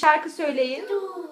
Şarkı söyleyin. Du,